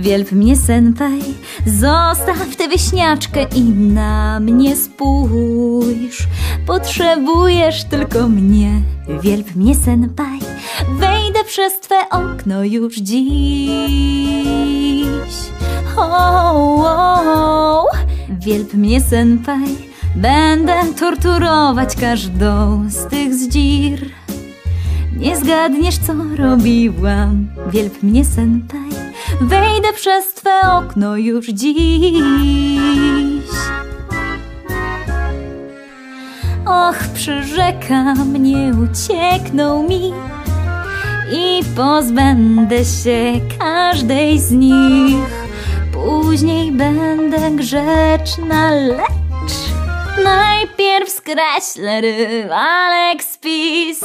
Wielb mnie senpai, zostaw tę wieśniaczkę i na mnie spójrz. Potrzebujesz tylko mnie, wielb mnie senpai, wejdę przez twe okno już dziś. Oh, oh, oh. Wielb mnie senpai, będę torturować każdą z tych zdzir. Nie zgadniesz, co robiłam, wielb mnie senpai. Wejdę przez twe okno już dziś. Och, przyrzekam, nie uciekną mi i pozbędę się każdej z nich. Później będę grzeczna, lecz najpierw skreślę rywalek spis.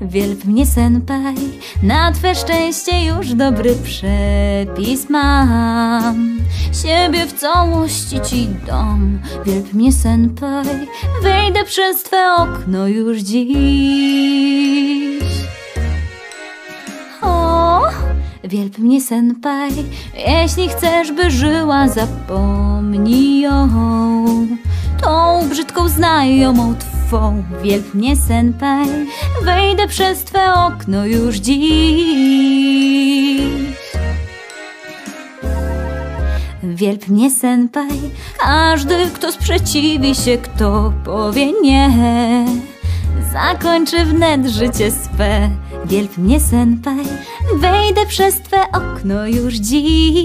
Wielb mnie senpai, na twe szczęście już dobry przepis mam. Siebie w całości ci dam, wielb mnie senpai, wejdę przez twe okno już dziś. O, wielb mnie senpai, jeśli chcesz by żyła, zapomnij ją. Brzydką znajomą twą, wielb mnie senpai, wejdę przez twe okno już dziś. Wielb mnie senpai, każdy kto sprzeciwi się, kto powie nie, zakończy wnet życie swe. Wielb mnie senpai, wejdę przez twe okno już dziś.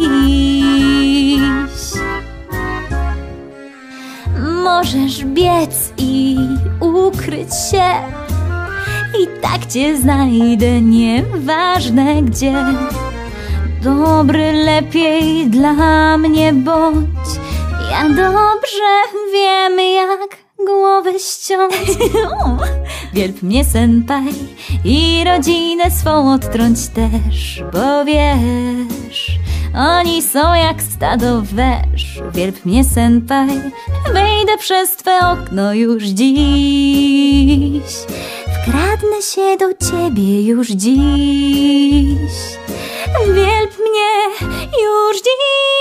Możesz biec i ukryć się. I tak cię znajdę, nieważne gdzie. Dobry lepiej dla mnie bądź. Ja dobrze wiem głowę ściąć Wielb mnie senpai i rodzinę swą odtrąć też Bo wiesz, oni są jak stado wesz. Wielb mnie senpai, wejdę przez twe okno już dziś. Wkradnę się do ciebie już dziś. Wielb mnie już dziś